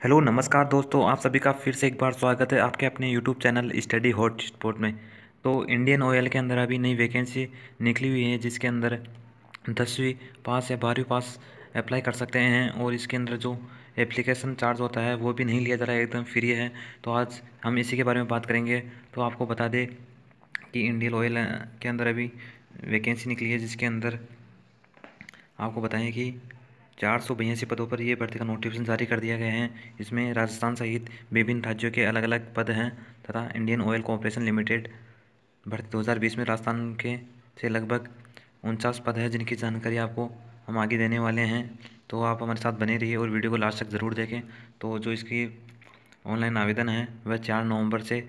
Hello, नमस्कार दोस्तों, आप सभी का फिर से एक बार स्वागत है आपके अपने YouTube channel Study Hot Spot में। तो इंडियन ऑयल के अंदर अभी नई वैकेंसी निकली हुई है, जिसके अंदर दसवीं पास या बारहवीं पास अप्लाई कर सकते हैं और इसके अंदर जो एप्लीकेशन चार्ज होता है, वो भी नहीं लिया जा रहा है, एकदम फ्री है। तो आज हम इसी के बारे में बात करेंगे। तो आपको बता दें कि इंडियन ऑयल के अंदर अभी वैकेंसी निकली है, जिसके अंदर आपको बताएँ कि चार सौ बयासी पदों पर ये भर्ती का नोटिफिकेशन जारी कर दिया गया है। इसमें राजस्थान सहित विभिन्न राज्यों के अलग अलग पद हैं तथा इंडियन ऑयल कॉरपोरेशन लिमिटेड भर्ती 2020 में राजस्थान के से लगभग उनचास पद है जिनकी जानकारी आपको हम आगे देने वाले हैं। तो आप हमारे साथ बने रहिए और वीडियो को लास्ट तक ज़रूर देखें। तो जो इसकी ऑनलाइन आवेदन है, वह चार नवंबर से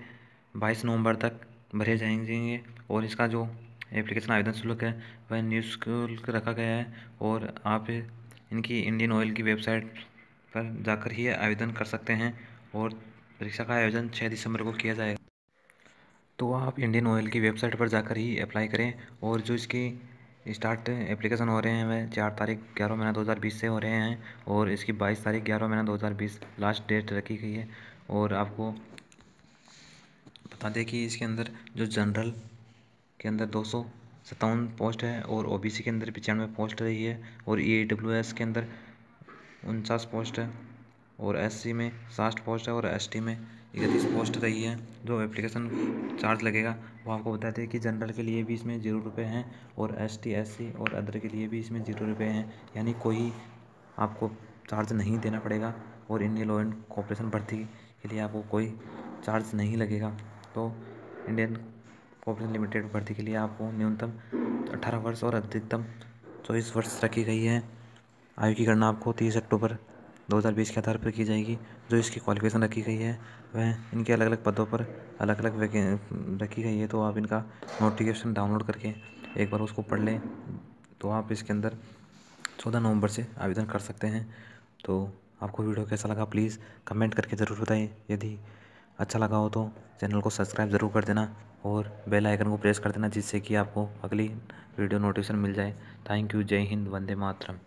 बाईस नवंबर तक भरे जाएँगे और इसका जो एप्लीकेशन आवेदन शुल्क है, वह निःशुल्क रखा गया है और आप इनकी इंडियन ऑयल की वेबसाइट पर जाकर ही आवेदन कर सकते हैं और परीक्षा का आयोजन छः दिसंबर को किया जाएगा। तो आप इंडियन ऑयल की वेबसाइट पर जाकर ही अप्लाई करें और जो इसकी स्टार्ट एप्लीकेशन हो रहे हैं वह चार तारीख ग्यारह महीना दो हज़ार बीस से हो रहे हैं और इसकी बाईस तारीख ग्यारह महीना दो हज़ार बीस लास्ट डेट रखी गई है। और आपको बता दें कि इसके अंदर जो जनरल के अंदर दो सौ सत्तावन पोस्ट है और ओबीसी के अंदर पचानवे पोस्ट रही है और ई एस के अंदर उनचास पोस्ट है और एस सी में साठ पोस्ट है और एस टी में इकतीस पोस्ट रही है। जो एप्लीकेशन चार्ज लगेगा, वो आपको बताते हैं कि जनरल के लिए भी इसमें ज़ीरो रुपये हैं और एस टी एस सी और अदर के लिए भी इसमें ज़ीरो रुपये हैं। यानी कोई आपको चार्ज नहीं देना पड़ेगा और इंडियन लॉ एंड कॉपरेशन भर्ती के लिए आपको कोई चार्ज नहीं लगेगा। तो इंडियन कॉपरेशन लिमिटेड भर्ती के लिए आपको न्यूनतम अठारह वर्ष और अधिकतम चौबीस वर्ष रखी गई है। आयु की गणना आपको तीस अक्टूबर 2020 के आधार पर की जाएगी, जो इसकी क्वालिफिकेशन रखी गई है। वह इनके अलग अलग पदों पर अलग अलग रखी गई है तो आप इनका नोटिफिकेशन डाउनलोड करके एक बार उसको पढ़ लें तो आप इसके अंदर चौदह नवंबर से आवेदन कर सकते हैं। तो आपको वीडियो कैसा लगा, प्लीज़ कमेंट करके ज़रूर बताएँ। यदि अच्छा लगा हो तो चैनल को सब्सक्राइब ज़रूर कर देना और बेल आइकन को प्रेस कर देना जिससे कि आपको अगली वीडियो नोटिफिकेशन मिल जाए। थैंक यू जय हिंद वंदे मातरम।